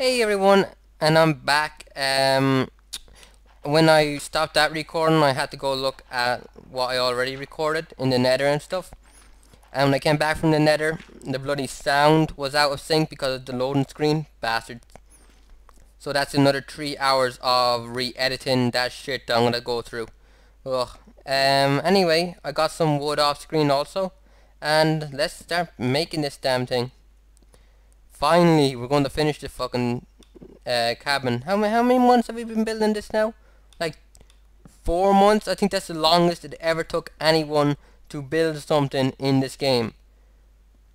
Hey everyone, and I'm back. Um, when I stopped that recording, I had to go look at what I already recorded in the nether and stuff. And when I came back from the nether, the bloody sound was out of sync because of the loading screen. Bastards. So that's another three hours of re-editing that shit that I'm gonna go through. Ugh. Um, anyway, I got some wood off screen also. And let's start making this damn thing. Finally, we're going to finish the fucking uh, cabin. How many how many months have we been building this now? Like four months. I think that's the longest it ever took anyone to build something in this game.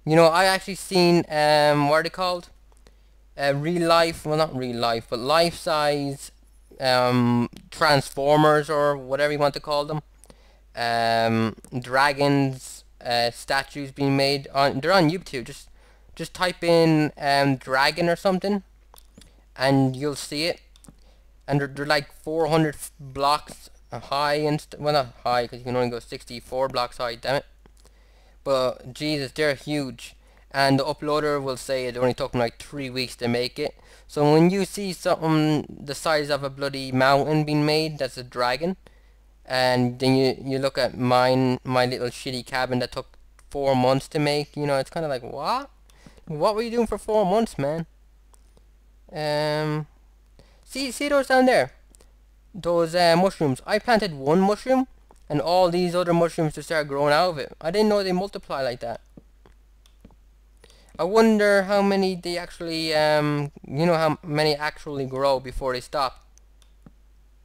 You know, I actually seen um, what are they called? Uh, real life, well not real life, but life size um, transformers or whatever you want to call them. Um, dragons uh, statues being made on. They're on YouTube. Just just type in um, dragon or something and you'll see it. And they're, they're like 400 blocks high and well not high because you can only go 64 blocks high damn it. But Jesus they're huge. And the uploader will say it only took them like three weeks to make it. So when you see something the size of a bloody mountain being made that's a dragon and then you you look at mine my little shitty cabin that took four months to make you know it's kind of like what what were you doing for four months, man? Um, see, see those down there? Those uh, mushrooms. I planted one mushroom, and all these other mushrooms just started growing out of it. I didn't know they multiply like that. I wonder how many they actually, um, you know how many actually grow before they stop.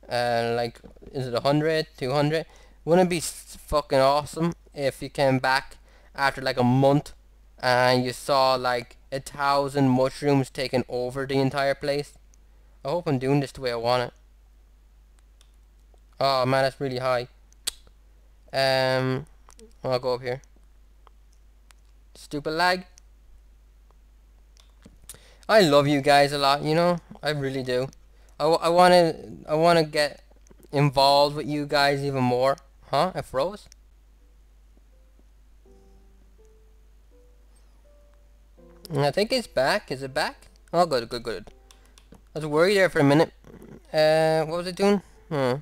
Uh, like, is it 100, 200? Wouldn't it be fucking awesome if you came back after like a month and you saw like a thousand mushrooms taking over the entire place. I hope I'm doing this the way I want it. Oh man, that's really high. Um, I'll go up here. Stupid lag. I love you guys a lot, you know. I really do. I, I want to I want to get involved with you guys even more. Huh? I froze? I think it's back. Is it back? Oh, good, good, good. I was worried there for a minute. Uh, what was it doing? Hmm.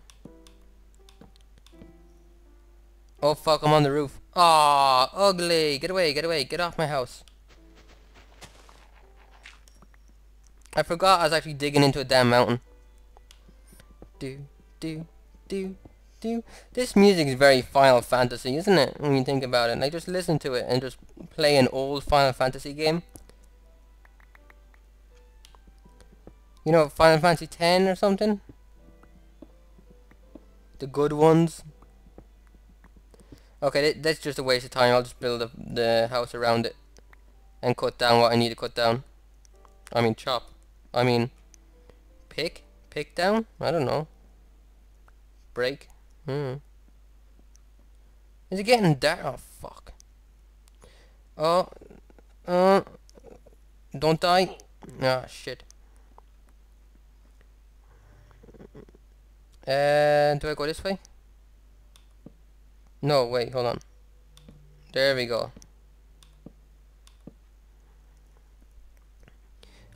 Oh, fuck, I'm on the roof. Aw, ugly. Get away, get away. Get off my house. I forgot I was actually digging into a damn mountain. Do, do, do, do. This music is very Final Fantasy, isn't it? When you think about it. Like, just listen to it and just play an old Final Fantasy game. You know, Final Fantasy X or something? The good ones? Okay, that's just a waste of time. I'll just build the house around it. And cut down what I need to cut down. I mean, chop. I mean, pick? Pick down? I don't know. Break? Hmm. Is it getting dark? Oh, fuck. Oh. Uh. Don't die. Ah, shit. And do I go this way? No, wait, hold on. There we go.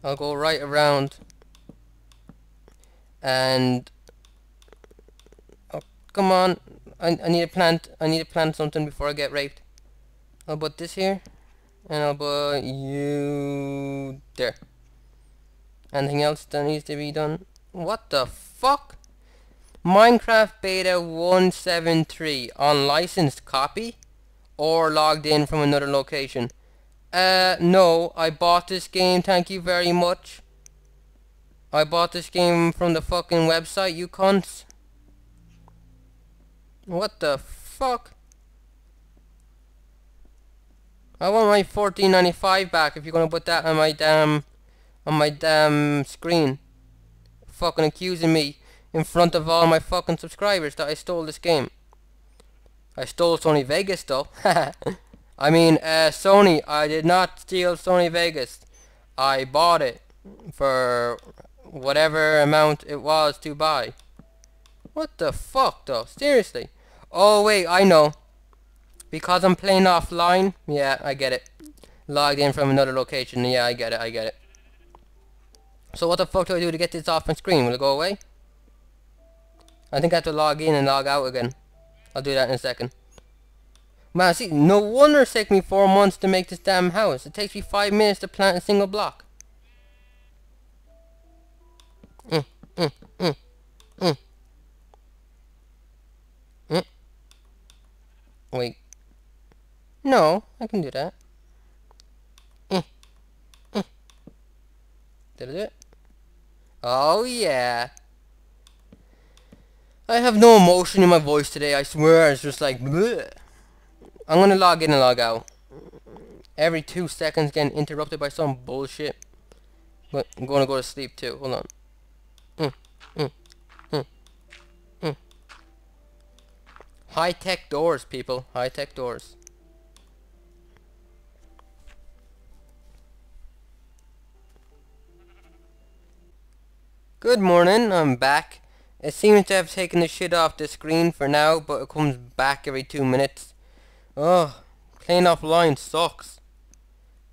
I'll go right around and oh come on I, I need to plant I need to plant something before I get raped I'll put this here and I'll put you there anything else that needs to be done what the fuck Minecraft Beta 173 unlicensed copy or logged in from another location. Uh, no, I bought this game, thank you very much. I bought this game from the fucking website, you cunts. What the fuck? I want my 14.95 back if you're gonna put that on my damn on my damn screen. Fucking accusing me in front of all my fucking subscribers that I stole this game. I stole Sony Vegas though. I mean, uh, Sony, I did not steal Sony Vegas. I bought it for whatever amount it was to buy. What the fuck though? Seriously? Oh wait, I know. Because I'm playing offline? Yeah, I get it. Logged in from another location. Yeah, I get it, I get it. So what the fuck do I do to get this off my screen? Will it go away? I think I have to log in and log out again. I'll do that in a second. Man, see, no wonder it takes me four months to make this damn house. It takes me five minutes to plant a single block. Mm, mm, mm, mm. Mm. Wait. No, I can do that. Mm, mm. Did I do it? Oh yeah. I have no emotion in my voice today, I swear, it's just like bleh. I'm gonna log in and log out. Every two seconds getting interrupted by some bullshit. But I'm gonna go to sleep too, hold on. Mm, mm, mm, mm. High tech doors, people. High tech doors. Good morning, I'm back. It seems to have taken the shit off the screen for now, but it comes back every two minutes. Oh, playing offline sucks.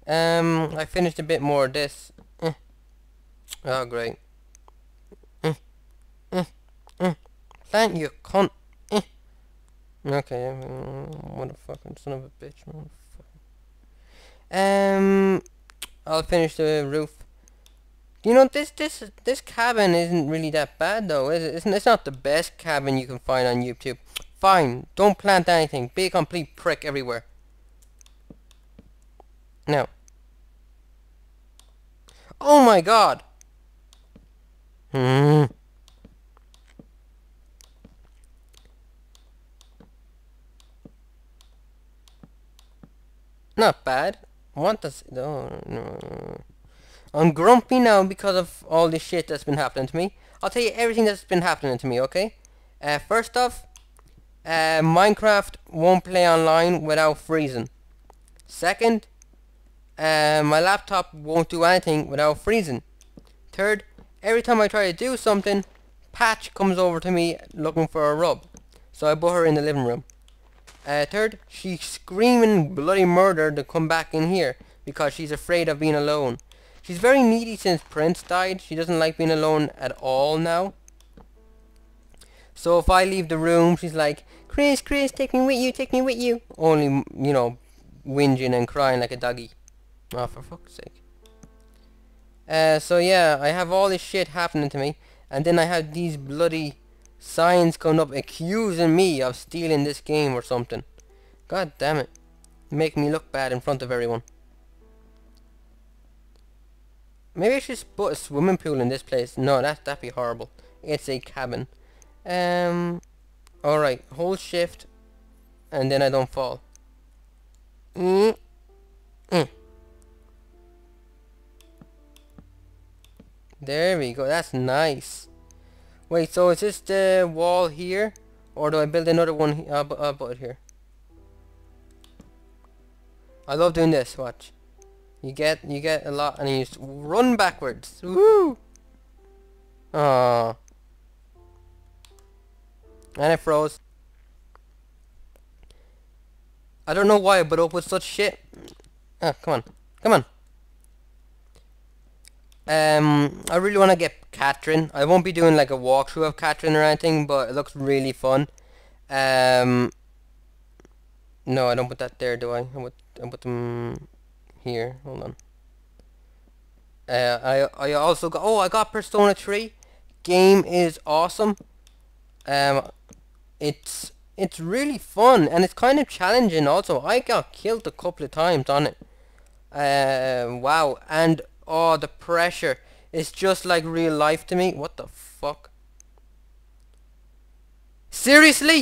Um, I finished a bit more of this. Eh. Oh, great. Eh. Eh. Eh. You cunt. Eh. Okay, um, motherfucking son of a bitch, Um, I'll finish the roof. You know, this this this cabin isn't really that bad though, is it? It's, it's not the best cabin you can find on YouTube. Fine, don't plant anything. Be a complete prick everywhere. No. Oh my god! Hmm. Not bad. What does... Oh, no. I'm grumpy now because of all this shit that's been happening to me. I'll tell you everything that's been happening to me, okay? Uh, first off, uh, Minecraft won't play online without freezing. Second, uh, my laptop won't do anything without freezing. Third, every time I try to do something, Patch comes over to me looking for a rub. So I put her in the living room. Uh, third, she's screaming bloody murder to come back in here because she's afraid of being alone. She's very needy since Prince died. She doesn't like being alone at all now. So if I leave the room, she's like, Chris, Chris, take me with you, take me with you. Only, you know, whinging and crying like a doggy. Oh, for fuck's sake. Uh, so yeah, I have all this shit happening to me. And then I have these bloody signs coming up accusing me of stealing this game or something. God damn it. Make me look bad in front of everyone. Maybe I should put a swimming pool in this place. No, that, that'd be horrible. It's a cabin. Um, alright, hold shift, and then I don't fall. Mm. Mm. There we go, that's nice. Wait, so is this the wall here? Or do I build another one uh, uh, it here? I love doing this, watch. You get you get a lot and you just run backwards. Woo! Ah. And it froze. I don't know why, but up with such shit. Ah, come on. Come on. Um, I really want to get Catherine. I won't be doing like a walkthrough of Catherine or anything, but it looks really fun. Um, no, I don't put that there, do I? I put, I put them here. Hold on. Uh, I I also got oh I got Persona 3. Game is awesome. Um, it's it's really fun and it's kind of challenging also. I got killed a couple of times on it. Uh, wow, and oh the pressure. It's just like real life to me. What the fuck? Seriously?